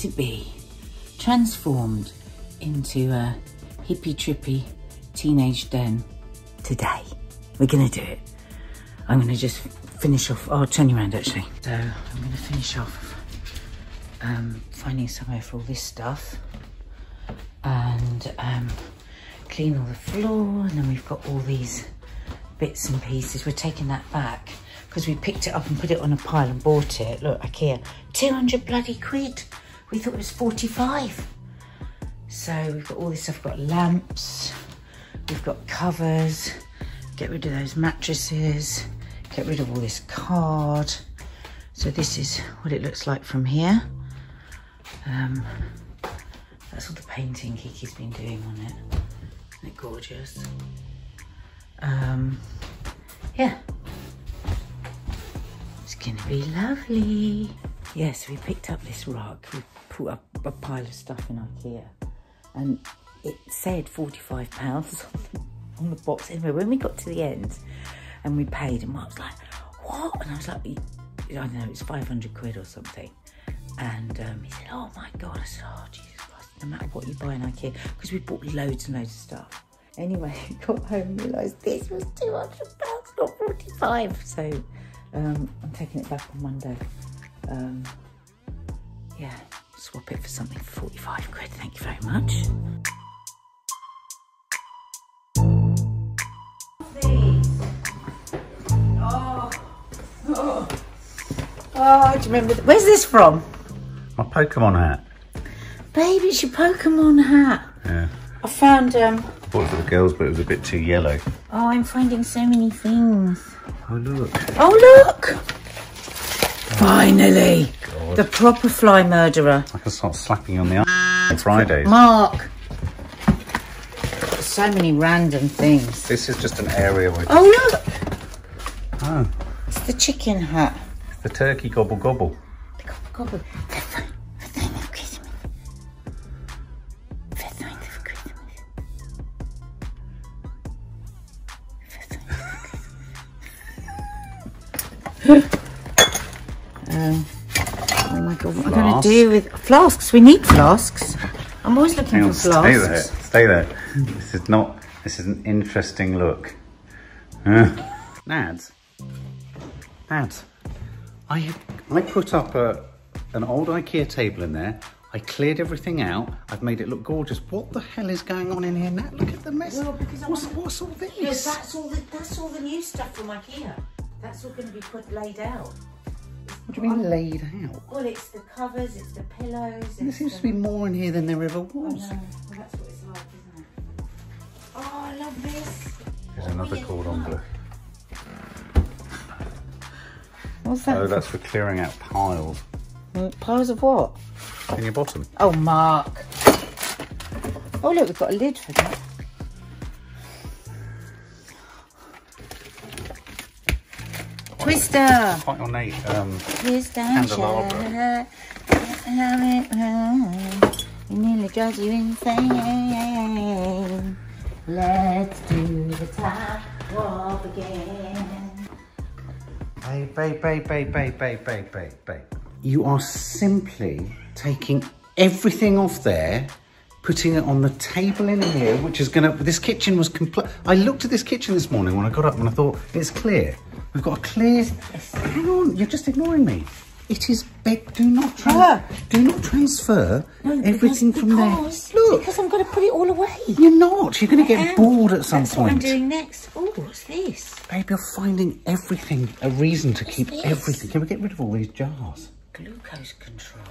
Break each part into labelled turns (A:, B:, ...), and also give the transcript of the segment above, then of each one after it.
A: to be transformed into a hippy trippy teenage den today. We're gonna do it. I'm gonna just finish off, oh, I'll turn you around actually. So I'm gonna finish off um, finding somewhere for all this stuff and um, clean all the floor and then we've got all these bits and pieces. We're taking that back because we picked it up and put it on a pile and bought it. Look, IKEA, 200 bloody quid. We thought it was 45. So we've got all this stuff, we've got lamps, we've got covers, get rid of those mattresses, get rid of all this card. So this is what it looks like from here. Um, that's all the painting Kiki's been doing on it. Isn't it gorgeous? Um, yeah. It's gonna be lovely. Yes, we picked up this rug. We put up a pile of stuff in Ikea and it said 45 pounds on the box. Anyway, when we got to the end and we paid and Mark was like, what? And I was like, I don't know, it's 500 quid or something. And um, he said, oh my God. I said, oh Jesus Christ, no matter what you buy in Ikea, because we bought loads and loads of stuff. Anyway, got home and realised this was 200 pounds, not 45. So um, I'm taking it back on Monday. Um, yeah, swap it for something for 45 quid. Thank you very much. Oh, oh, oh, do you remember? The, where's this from?
B: My Pokemon hat.
A: Baby, it's your Pokemon hat.
B: Yeah.
A: I found, um,
B: Bought it for the girls, but it was a bit too yellow.
A: oh, I'm finding so many things.
B: Oh, look.
A: Oh, look! Finally!
B: God.
A: The proper fly murderer.
B: I can start slapping you on the arm on Fridays.
A: Mark! So many random things.
B: This is just an area where...
A: Oh, look!
B: Oh,
A: It's the chicken hat.
B: the turkey gobble gobble.
A: The gobble gobble. God, what am I going
B: Flask.
A: to do with flasks? We need flasks. I'm always looking
B: Hang on,
A: for
B: stay there.
A: flasks.
B: Stay there. This is not... This is an interesting look. Uh, Nads. Nads. I, I put up a, an old Ikea table in there. I cleared everything out. I've made it look gorgeous. What the hell is going on in here now? Look at the mess.
A: Well, because
B: what's,
A: want-
B: what's all this?
A: Yes, that's all the that's all the new stuff from IKEA. That's all going to be put laid out.
B: What do you mean laid out?
A: Well, it's the covers, it's the pillows.
B: There seems
A: the...
B: to be more in here than there ever
A: I
B: was.
A: know. Well, that's what it's like, isn't it? Oh, I love this.
B: There's another cordon bleu.
A: What's that?
B: Oh, that's for clearing out piles
A: for? Piles of what?
B: in your bottom.
A: Oh, Mark. Oh, look, we've got a lid for that. Twister.
B: Quite ornate. Um,
A: Twister.
B: Candelabra.
A: It nearly drives you insane. Let's do the top walk again.
B: babe, babe, babe, babe, babe, babe, babe, babe, babe. You are simply taking everything off there, putting it on the table in here, which is gonna, this kitchen was complete. I looked at this kitchen this morning when I got up and I thought, it's clear. We've got a clear, hang on, you're just ignoring me. It is bed, do not, tra-
A: Ah.
B: do not transfer everything
A: because,
B: from there. Look,
A: Because I'm going to put it all away.
B: you're not, you're gonna get
A: am.
B: bored at some
A: That's what I'm doing next. Oh, what's this?
B: Babe, you're finding everything, a reason to keep
A: this?
B: everything. Can we get rid of all these jars?
A: Glucose control.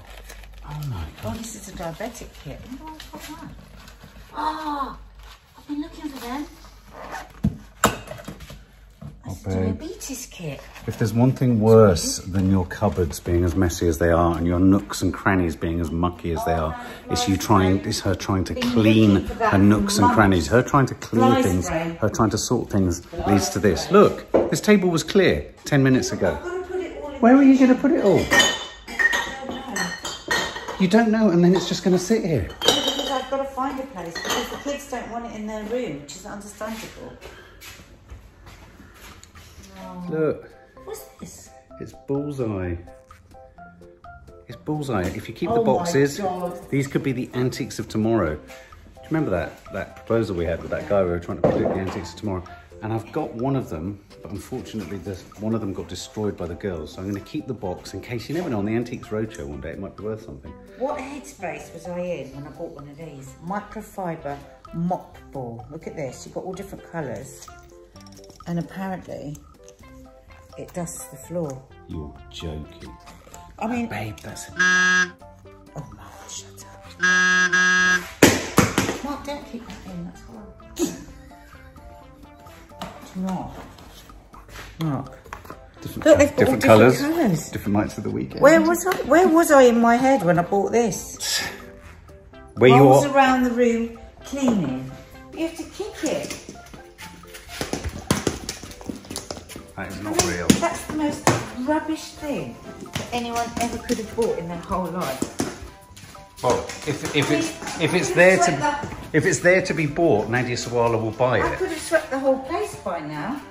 B: Oh my god.
A: Oh, this is a diabetic kit. Oh? Oh, I've been looking for them. Oh,
B: babe.
A: diabetes kit.
B: If there's one thing worse than your cupboards being as messy as they are and your nooks and crannies being as mucky as they are, it's you trying, it's her trying to clean her nooks and crannies. Her trying to clear
A: Fly
B: things, her trying to sort things leads to this. Look, this table was clear 10 minutes ago. Where are you going to put it all? You don't know, and then it's just going to sit here.
A: Because I've got to find a place because the kids don't want it in their room, which is understandable. Oh.
B: Look,
A: What's this?
B: it's bullseye. It's bullseye. If you keep
A: Oh
B: the boxes, these could be the antiques of tomorrow. Do you remember that, that proposal we had with that guy? We were trying to predict the antiques of tomorrow. And I've got one of them, but unfortunately, this, one of them got destroyed by the girls. So I'm going to keep the box in case you never know. On the Antiques Roadshow one day, it might be worth something.
A: What headspace was I in when I bought one of these? Microfiber mop ball. Look at this. You've got all different colours. And apparently, it dusts the floor.
B: You're joking.
A: I mean,
B: Babe, that's...
A: oh, Mark, shut up. Mark, don't keep that in. That's horrible. It's not. Mark.
B: Different,
A: Look, they've got all
B: different
A: different
B: colours.
A: colours.
B: Different nights of the weekend.
A: Where was I? Where was I in my head when I bought this?
B: Where
A: I
B: you
A: was
B: are...
A: around the room cleaning. You have to kick it.
B: That is not real.
A: That's the most rubbish thing that anyone ever could have bought in their whole life.
B: Well, if, if it's if it's there to if it's there to be bought, Nadia Sawalha will buy it.
A: I could have swept the whole place by now.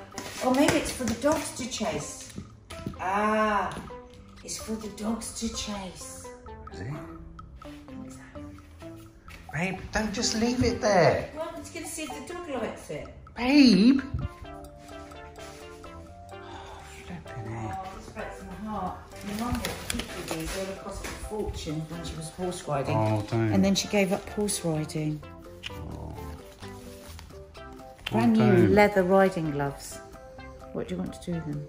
A: Or maybe it's for the dogs to chase. Ah, it's for the dogs to chase.
B: Is it? Babe, don't just leave it there.
A: Well, it's going to see if the dog likes it.
B: Babe.
A: Oh, this breaks my heart. My mum got with these. They cost a fortune when she was horse riding.
B: Oh, don't.
A: And then she gave up horse riding. Oh. Brand oh, new
B: don't.
A: leather riding gloves. What do you want to do with them?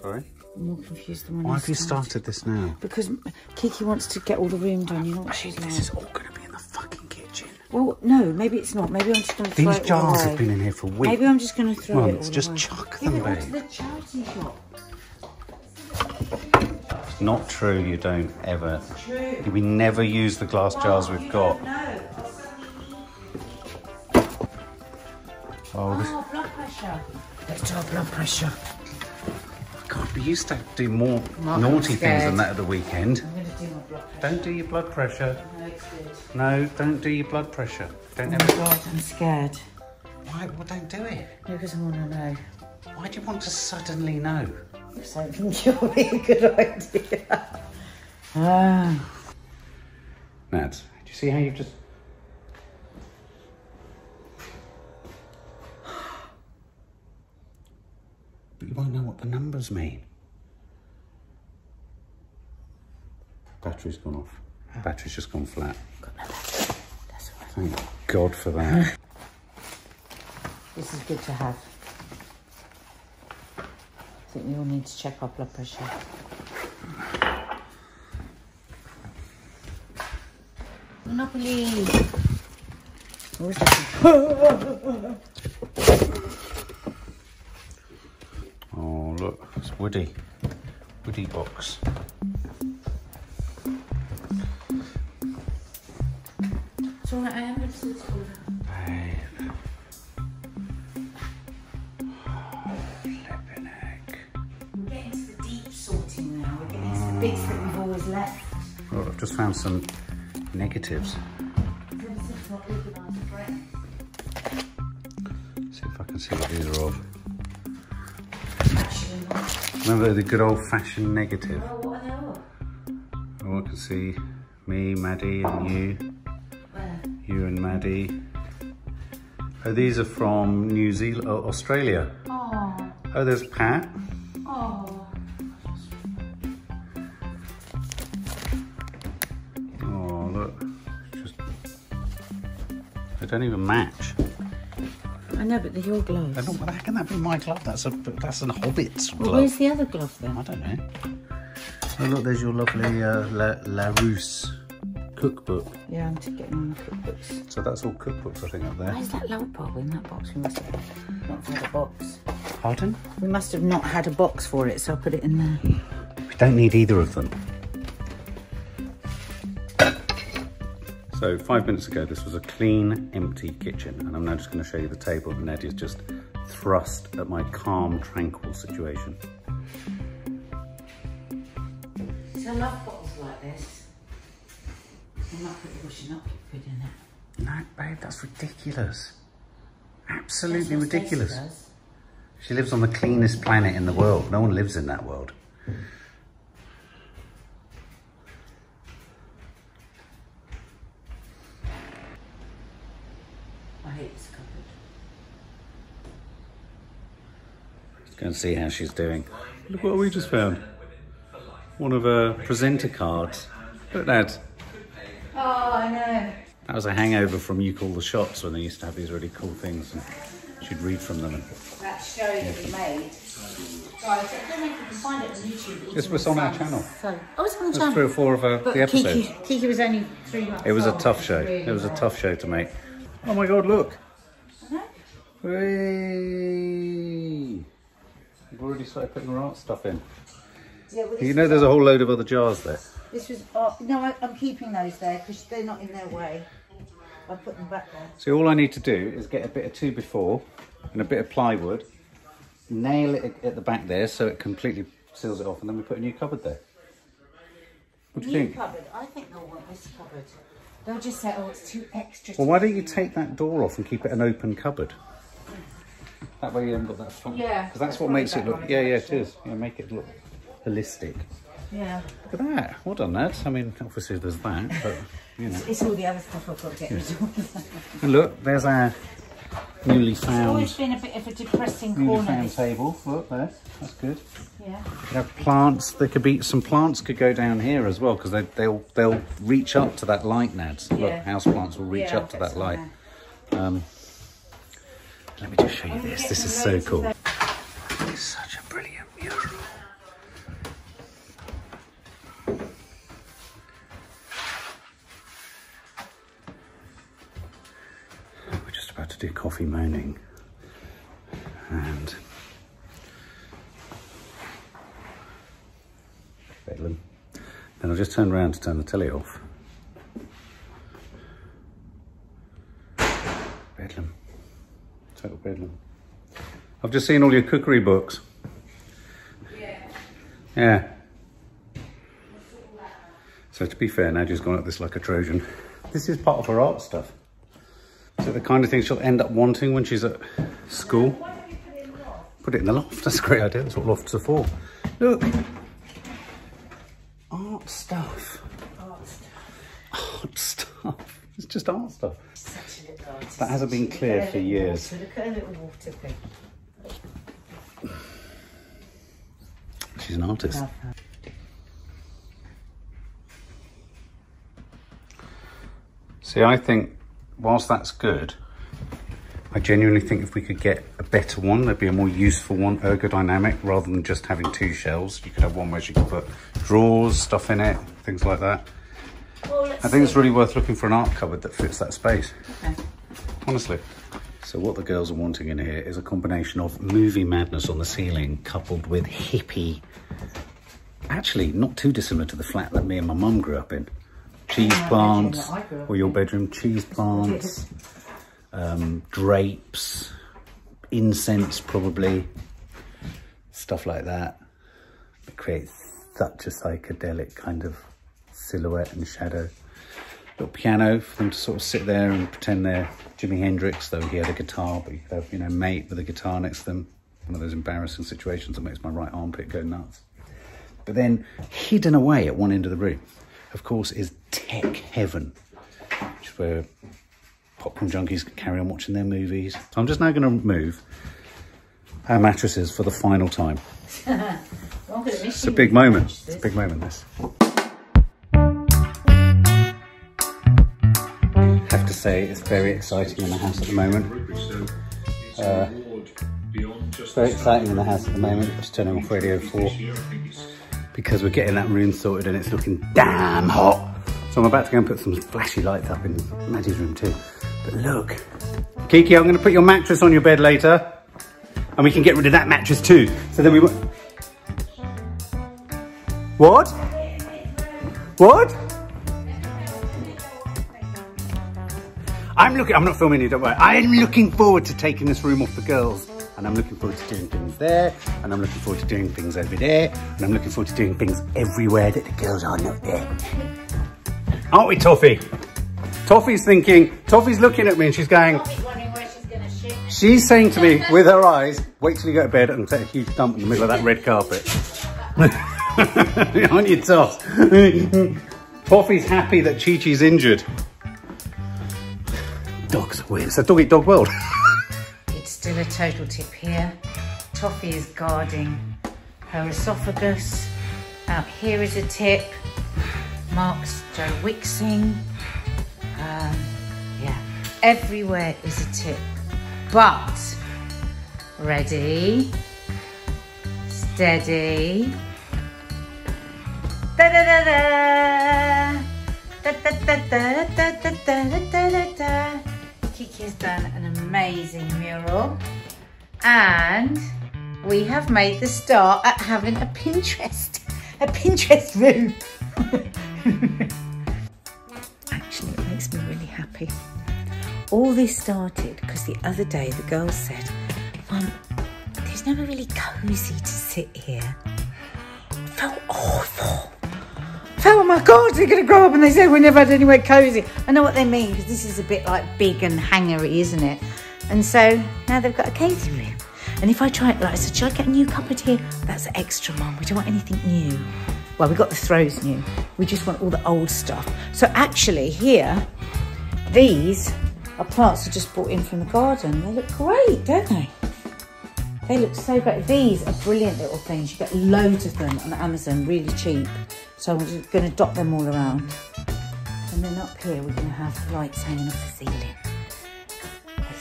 B: Sorry.
A: I'm more confused than when
B: Why
A: I
B: have you started this now?
A: Because Kiki wants to get all the room done. You know what she's
B: This is all going to
A: Well, no, maybe it's not. Maybe I'm just going to throw
B: These
A: it all
B: jars
A: away.
B: have been in here for weeks.
A: Maybe I'm just going to throw
B: Mum,
A: it all
B: just
A: away.
B: chuck
A: Give
B: them,
A: it all to
B: babe.
A: the charity shop.
B: It's not true. You don't ever.
A: True.
B: We never use the glass jars we've got.
A: No.
B: Oh, this,
A: Oh, blood pressure. Let's do our blood pressure.
B: God, we used to do more
A: Mark, I'm
B: naughty things
A: scared.
B: than that at the weekend.
A: I'm going to do my blood pressure.
B: Don't do your blood pressure.
A: No, it's good.
B: No, don't do your blood pressure. Don't
A: Oh
B: ever.
A: my God, I'm scared.
B: Why? Well, don't do it.
A: No, because I want to know.
B: Why do you want to suddenly know?
A: Yes, I think you'll be a good idea. ah.
B: Nads, do you see how you've just... But you won't know what the numbers mean. Battery's gone off. Battery's just gone flat.
A: Got no battery. That's all right.
B: Thank God for that.
A: This is good to have. I think we all need to check our blood pressure. Monopoly.
B: Oh, look, it's Woody. Woody box.
A: It's all right, I am going to see this order.
B: Babe. Flipping heck.
A: We're getting to the deep sorting now. We're getting to the bits that we've always left.
B: Well, I've just found some negatives.
A: Everything's not organised for it.
B: See if I can see what these are of. Remember the good old fashioned negative?
A: Oh, what are they of?
B: Oh, I can see me, Maddie, and you. You and Maddie. Oh, these are from New Zealand, oh, Australia.
A: Oh,
B: Oh, there's Pat.
A: oh.
B: Oh, look. Just. They don't even match.
A: I know, but they're your gloves.
B: I don't, how can that be my glove? That's a that's an Hobbit's
A: Well,
B: glove.
A: where's the other glove then?
B: I don't know. Oh, look, there's your lovely uh, La, Larousse cookbook.
A: Yeah, I'm just getting on the cookbooks.
B: So that's all cookbooks, I think, up there.
A: Where's that light bulb in that box? We must have not had a box.
B: Pardon?
A: We must have not had a box for it, so I'll put it in there.
B: We don't need either of them. So five minutes ago, this was a clean, empty kitchen, and I'm now just going to show you the table that Nadia's just thrust at my calm, tranquil situation.
A: So I love bottles like this. I'm not pretty wishing up for.
B: No, babe, that's ridiculous. Absolutely
A: that's
B: ridiculous. She lives on the cleanest planet in the world. No one lives in that world.
A: I hate this cupboard.
B: Let's go and see how she's doing. Look what we just found. One of her presenter cards. Look at that.
A: Oh, I know.
B: That was a hangover from You Call the Shots when they used to have these really cool things and she'd read from them. And
A: That show that we made. Guys, I don't know if you can find it on YouTube.
B: This was on our channel.
A: So, oh, it's on the channel.
B: three or four of uh, the episodes.
A: Kiki, Kiki was only three months
B: It was a tough show.
A: Really
B: It was a tough show to make. Oh my god, look. Whee! We've already started putting our art stuff in.
A: Yeah, well,
B: You know there's a whole load of other jars there.
A: This was. Oh, no, I, I'm keeping those there because they're not in their way. I put them back there.
B: So all I need to do is get a bit of two before and a bit of plywood, nail it at the back there so it completely seals it off and then we put a new cupboard there. What do you
A: New
B: think?
A: cupboard. I think they'll want this cupboard. They'll just say, oh, it's too extra.
B: Well, why don't you take that door off and keep it an open cupboard? That way you haven't got that front.
A: Yeah,
B: Because that's
A: that's
B: what makes it look. Yeah, yeah, it is. Yeah, make it look holistic.
A: Yeah.
B: Look at that. Well done, lads. I mean, obviously there's that, but you know.
A: It's all the other stuff I've got to get rid of.
B: Look, there's our newly
A: It's always been a bit of a depressing
B: newly
A: corner.
B: found table. Look there. That's good.
A: Yeah.
B: You could have plants. There could be some plants could go down here as well because they, they'll they'll reach up to that light. Look,
A: Yeah.
B: house plants will reach
A: Yeah,
B: up to that light.
A: fine.
B: Um, let me just show you this. This is so cool. Do coffee moaning. And bedlam. Then I'll just turn around to turn the telly off. Bedlam. Total bedlam. I've just seen all your cookery books. Yeah. So to be fair, Nadia's gone at this like a Trojan. This is part of her art stuff. So the kind of thing she'll end up wanting when she's at school. Put it in the loft. That's a great idea. That's what lofts are for. Look. Art stuff. Art stuff. art stuff. It's just art stuff.
A: Such a little.
B: That hasn't been clear for years.
A: Look at her little water thing.
B: She's an artist. See, I think whilst that's good, I genuinely think if we could get a better one, there'd be a more useful one, ergodynamic, rather than just having two shelves. You could have one where you could put drawers, stuff in it, things like that.
A: Well,
B: I think it's really worth looking for an art cupboard that fits that space,
A: Okay.
B: honestly. So what the girls are wanting in here is a combination of movie madness on the ceiling coupled with hippie, actually not too dissimilar to the flat that me and my mum grew up in. Cheese plants,
A: that I grew up
B: or your bedroom, cheese plants, um, drapes, incense probably, stuff like that. It creates such a psychedelic kind of silhouette and shadow. Little piano for them to sort of sit there and pretend they're Jimi Hendrix, though he had a guitar, but you could have, you know, mate with a guitar next to them. One of those embarrassing situations that makes my right armpit go nuts. But then hidden away at one end of the room, of course, is tech heaven, which is where popcorn junkies can carry on watching their movies. So I'm just now going to move our mattresses for the final time.
A: I'm gonna miss
B: It's a big moment. It's a big moment, this. I have to say, it's very exciting in the house at the moment. Uh, very exciting in the house at the moment. Just turning off Radio 4 because we're getting that room sorted and it's looking damn hot. So I'm about to go and put some flashy lights up in Maddie's room too. But look, Kiki, I'm going to put your mattress on your bed later and we can get rid of that mattress too. So then we... won't- What? What? I'm looking, I'm not filming you, don't worry. I'm looking forward to taking this room off the girls. And I'm looking forward to doing things there. And I'm looking forward to doing things over there. And I'm looking forward to doing things everywhere that the girls are not there. Aren't we, Toffee? Toffee's thinking, Toffee's looking at me and she's going,
A: Tommy's wondering where she's
B: she's saying to me with her eyes, wait till you go to bed and take a huge dump in the middle of that red carpet. Aren't you, Toff? Toffee's happy that Chi Chi's injured. Dogs are weird. It's a dog eat dog world.
A: it's a total tip here. Toffee is guarding her esophagus. Out here is a tip. Mark's Joe Wixing. Um, yeah, everywhere is a tip. But, ready, steady. Da da da da. Da da da da da da da da da da. Kiki has done an amazing mural and we have made the start at having a Pinterest, a Pinterest room. Actually, it makes me really happy. All this started because the other day the girls said, Mum, there's never really cosy to sit here. It felt awful. Oh my God, they're going to grow up and they say we never had anywhere cosy. I know what they mean because this is a bit like big and hangery, isn't it? And so now they've got a cosy room. And if I try it, like I said, should I get a new cupboard here? That's extra, Mum. We don't want anything new. Well, we got the throws new. We just want all the old stuff. So actually here, these are plants I just brought in from the garden. They look great, don't they? They look so great. These are brilliant little things. You get loads of them on Amazon, really cheap. So I'm just going to dot them all around. And then up here, we're going to have the lights hanging off the ceiling.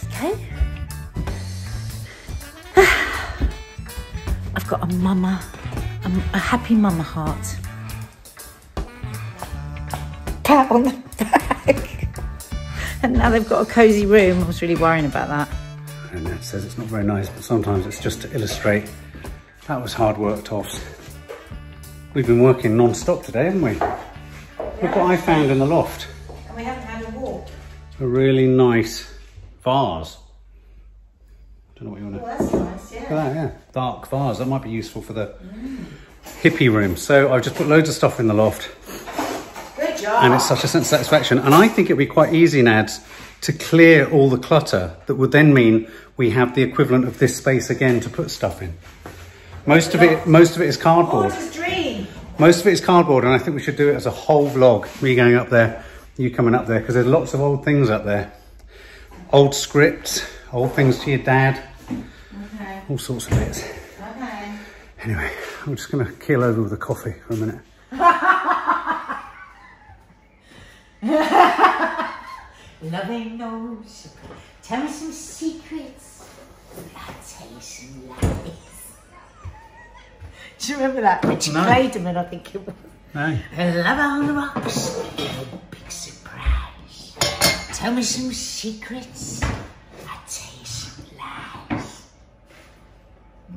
A: Okay. I've got a mama, a, happy mama heart. Pat on the back. and now they've got a cosy room. I was really worrying about that.
B: And it says it's not very nice, but sometimes it's just to illustrate. That was hard work, Toffs. We've been working non-stop today, haven't we? Look what I found in the loft.
A: And we haven't had a walk.
B: A really nice vase. Don't know what you want to...
A: Oh, that's nice, yeah.
B: That, yeah. Dark vase. That might be useful for the mm. hippie room. So I've just put loads of stuff in the loft.
A: Good job.
B: And it's such a sense of satisfaction. And I think it'd be quite easy, Nads, to clear all the clutter that would then mean we have the equivalent of this space again to put stuff in. Most of it, most of it is cardboard. Most of it is cardboard, and I think we should do it as a whole vlog. Me going up there, you coming up there, because there's lots of old things up there. Old scripts, old things to your dad, okay. all sorts of bits. Okay. Anyway, I'm just going to keel over with the coffee for a minute.
A: Loving. Tell me some secrets. I'll tell you some lies. Do you remember that? When she no. played them and I think it was...
B: No.
A: Love on the rocks. Big surprise. Tell me some secrets. I'll tell you some lies.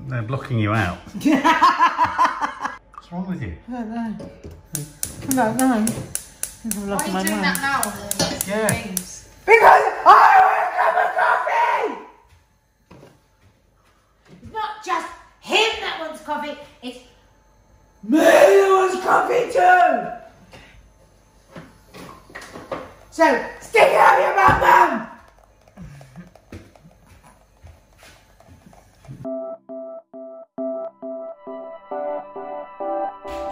B: They're blocking you out. What's wrong with you?
A: I don't know. I don't know. I'm
C: Why are you doing mind. that now?
B: Yeah.
A: Because I want a cup of coffee! Not just him that wants coffee, it's me that wants coffee too! So, stick it up your bum bum!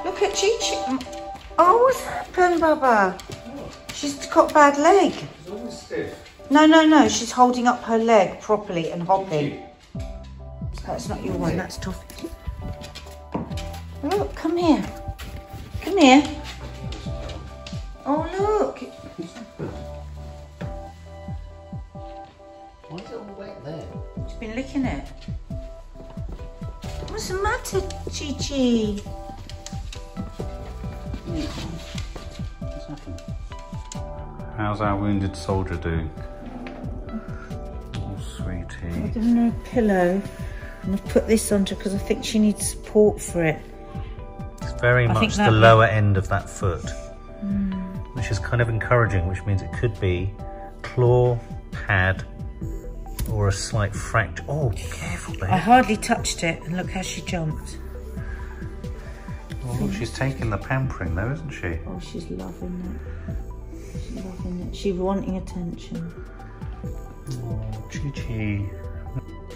A: Look at Chi Chi. Mm. Oh, what's happened, Baba? She's got a bad leg.
B: She's always stiff.
A: No, no, no. She's holding up her leg properly and hopping. That's not your one, that's Toffee. Look, come here. Come here. Been licking it. What's the matter, Chi Chi?
B: What's happened? How's our wounded soldier doing? Oh, sweetie.
A: I've given her a pillow. And I've put this onto because I think she needs support for it.
B: It's very I much the lower end of that foot, mm. which is kind of encouraging, which means it could be claw, pad, or a slight fracture. Oh, careful, babe.
A: I hardly touched it, and look how she jumped.
B: Oh, she's taking the pampering though, isn't she?
A: Oh, she's loving it. She's loving it. She's wanting attention.
B: Oh, Chi-Chi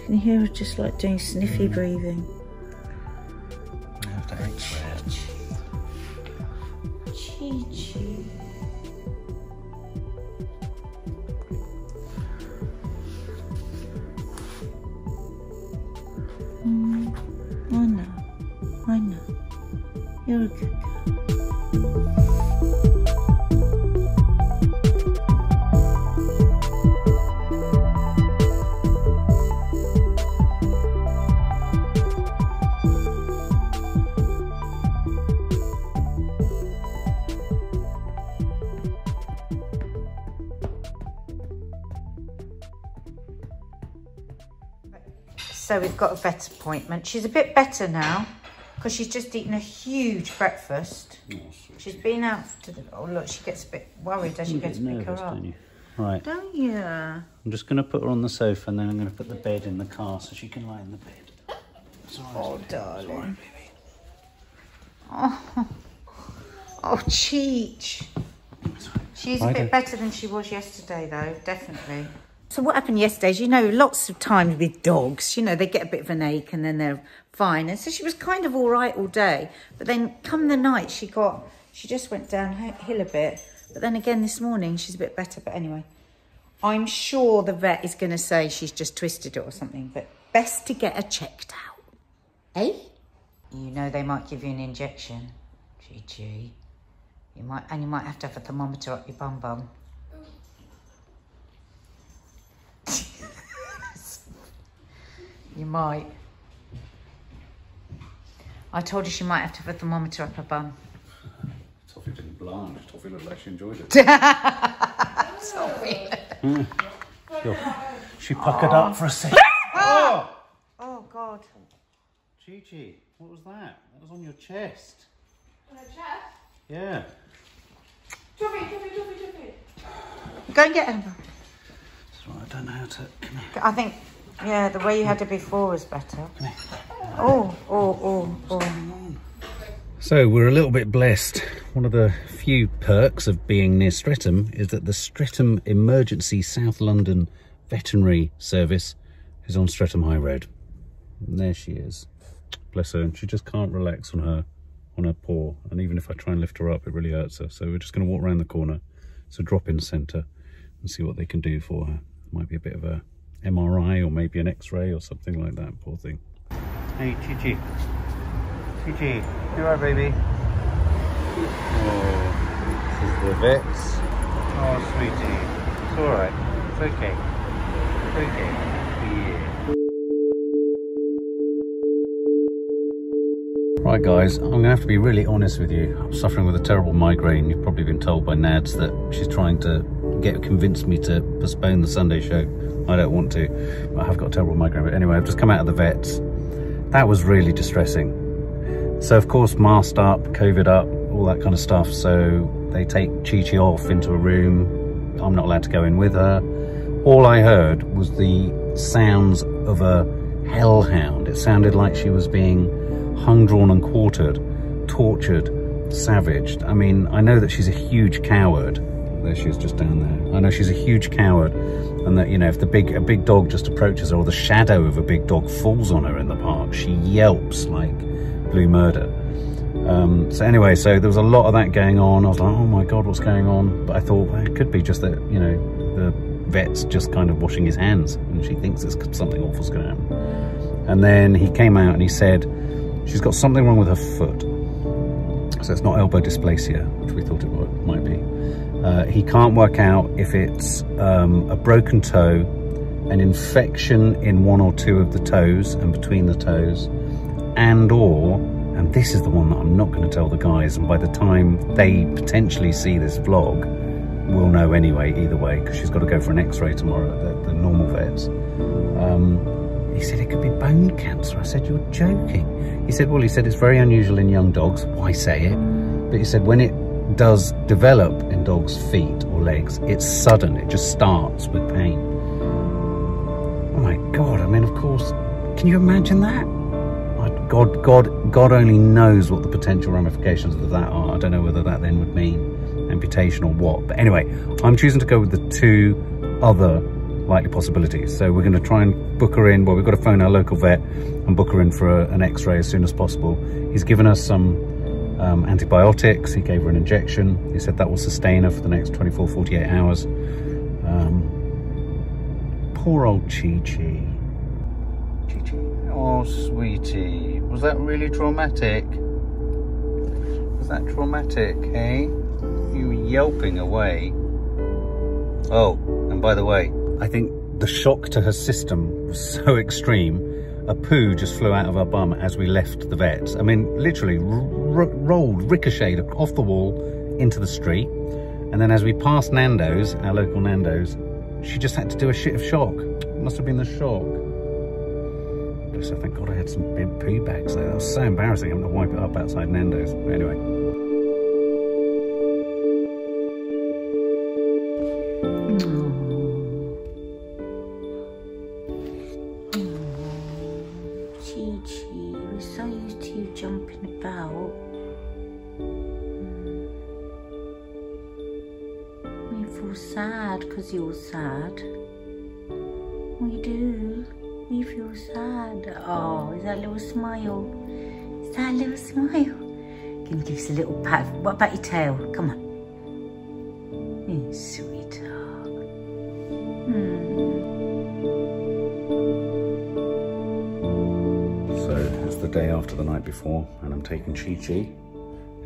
A: can hear her just like doing sniffy mm. breathing. So we've got a vet appointment. She's a bit better now because she's just eaten a huge breakfast.
B: Oh,
A: she's been out to the. Oh look, she gets a bit worried as you go to pick her up.
B: Don't you? Right.
A: Don't you?
B: I'm just going to put her on the sofa and then I'm going to put the bed in the car so she can lie in the bed.
A: oh, darling. Oh, oh, Cheech. She's a bit better than she was yesterday, though, definitely. So what happened yesterday is, you know, lots of times with dogs, you know, they get a bit of an ache and then they're fine. And so she was kind of all right all day. But then come the night, she got, she just went downhill a bit. But then again this morning, she's a bit better. But anyway, I'm sure the vet is going to say she's just twisted it or something. But best to get her checked out. Eh? You know they might give you an injection. GG. You might, and you might have to have a thermometer up your bum bum. You might. I told you she might have to have a thermometer up her bum.
B: Toffee didn't blanch. Toffee looked like she enjoyed it.
A: Sorry. Hmm.
B: She puckered up for a second. oh!
A: Oh, God.
B: Gigi, what was that? That was on your chest.
C: On her chest?
B: Yeah.
C: Tuffy, Tuffy, Tuffy, Tuffy.
A: Go and get her.
B: That's right, I don't know how to... Come here.
A: I think, yeah, the way you had it before was better. Oh, oh, oh, oh.
B: So we're a little bit blessed. One of the few perks of being near Streatham is that the Streatham Emergency South London Veterinary Service is on Streatham High Road. And there she is. Bless her. And she just can't relax on her on her paw. And even if I try and lift her up, it really hurts her. So we're just going to walk around the corner. It's a drop-in centre and see what they can do for her. Might be a bit of a MRI or maybe an X-ray or something like that, poor thing. Hey, Chichi. Chichi, you alright, baby? Oh, this is the vets. Oh, sweetie. It's alright. It's okay. It's okay. Yeah. Right guys, I'm going to have to be really honest with you. I'm suffering with a terrible migraine. You've probably been told by Nads that she's trying to get convince me to postpone the Sunday show. I don't want to. I have got a terrible migraine. But anyway, I've just come out of the vets. That was really distressing. So of course, masked up, COVID up, all that kind of stuff. So they take Chi Chi off into a room. I'm not allowed to go in with her. All I heard was the sounds of a hellhound. It sounded like she was being hung, drawn and quartered, tortured, savaged. I mean, I know that she's a huge coward. There she is just down there. I know she's a huge coward and that, you know, if the big a big dog just approaches her or the shadow of a big dog falls on her in the park, she yelps like blue murder. Um, so anyway, so there was a lot of that going on. I was like, oh my God, what's going on? But I thought well, it could be just that, you know, the vet's just kind of washing his hands and she thinks it's something awful's going to happen. And then he came out and he said, she's got something wrong with her foot. So it's not elbow dysplasia, which we thought. Uh, he can't work out if it's um, a broken toe, an infection in one or two of the toes and between the toes, and or, and this is the one that I'm not going to tell the guys, and by the time they potentially see this vlog, we'll know anyway, either way, because she's got to go for an x-ray tomorrow at the, the normal vets. Um, he said it could be bone cancer. I said, you're joking. He said, well, he said it's very unusual in young dogs. Why say it? But he said when it does develop in dogs' feet or legs, it's sudden. It just starts with pain. Oh my God. I mean, of course, can you imagine that? God, God, God only knows what the potential ramifications of that are. I don't know whether that then would mean amputation or what. But anyway, I'm choosing to go with the two other likely possibilities. So we're going to try and book her in. Well, we've got to phone our local vet and book her in for a, an x-ray as soon as possible. He's given us some um, antibiotics. He gave her an injection. He said that will sustain her for the next 24, 48 hours. Um, poor old Chi Chi. Chi Chi. Oh, sweetie. Was that really traumatic? Was that traumatic, hey? You were yelping away. Oh, and by the way, I think the shock to her system was so extreme, a poo just flew out of her bum as we left the vet. I mean, literally rolled, ricocheted off the wall into the street. And then as we passed Nando's, our local Nando's, she just had to do a shit of shock. It must have been the shock. Her, thank God I had some big poo bags there. That was so embarrassing having to wipe it up outside Nando's. But anyway.
A: Sad because you're sad. We do. We feel sad. Oh, is that a little smile? Is that a little smile? Can you give us a little pat? What about your tail? Come on. You sweetheart. Hmm.
B: So it's the day after the night before and I'm taking Chi Chi.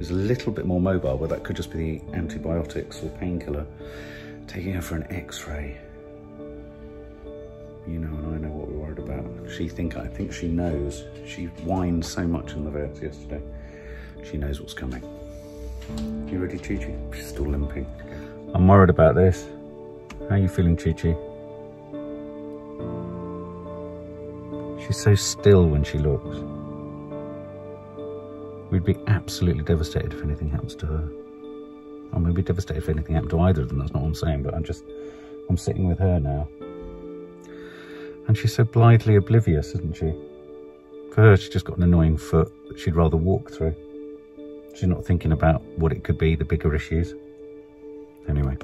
B: He's a little bit more mobile, but that could just be the antibiotics or painkiller taking her for an x-ray. You know and I know what we're worried about. She think I think she knows. She whined so much in the vet yesterday. She knows what's coming. You ready, Chi Chi? She's still limping. I'm worried about this. How are you feeling, Chi Chi? She's so still when she looks. We'd be absolutely devastated if anything happens to her. I mean, be devastated if anything happened to either of them. That's not what I'm saying, but I'm just, I'm sitting with her now. And she's so blithely oblivious, isn't she? For her, she's just got an annoying foot that she'd rather walk through. She's not thinking about what it could be, the bigger issues. Anyway,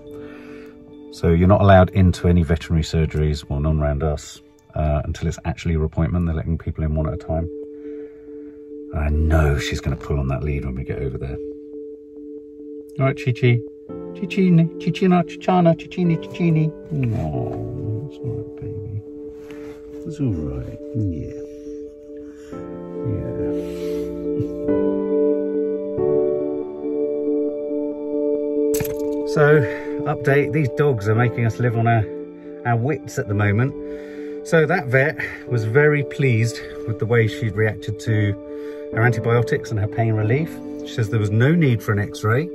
B: so you're not allowed into any veterinary surgeries, well, none around us, uh, until it's actually your appointment. They're letting people in one at a time. I know she's going to pull on that lead when we get over there. All right, Chi-Chi. Chichini, Chichina, Chichana, Chichini, Chichini. No, it's all right, baby. It's all right. Yeah. Yeah. So, update, these dogs are making us live on our, our wits at the moment. So that vet was very pleased with the way she'd reacted to her antibiotics and her pain relief. She says there was no need for an x-ray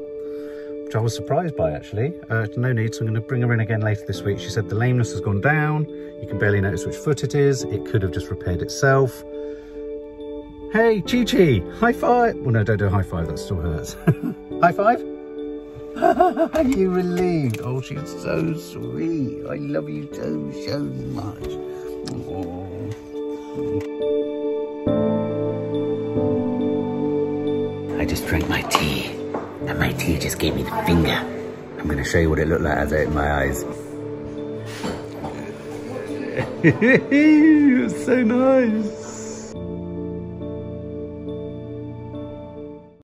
B: which I was surprised by actually. Uh, no need, so I'm going to bring her in again later this week. She said the lameness has gone down. You can barely notice which foot it is. It could have just repaired itself. Hey, Chi Chi, high five. Well, no, don't do a high five, that still hurts. high five? Are you relieved? Oh, she's so sweet. I love you so, so much. I just drank my tea. And my tea just gave me the finger. I'm to show you what it looked like as I opened my eyes. it was so nice.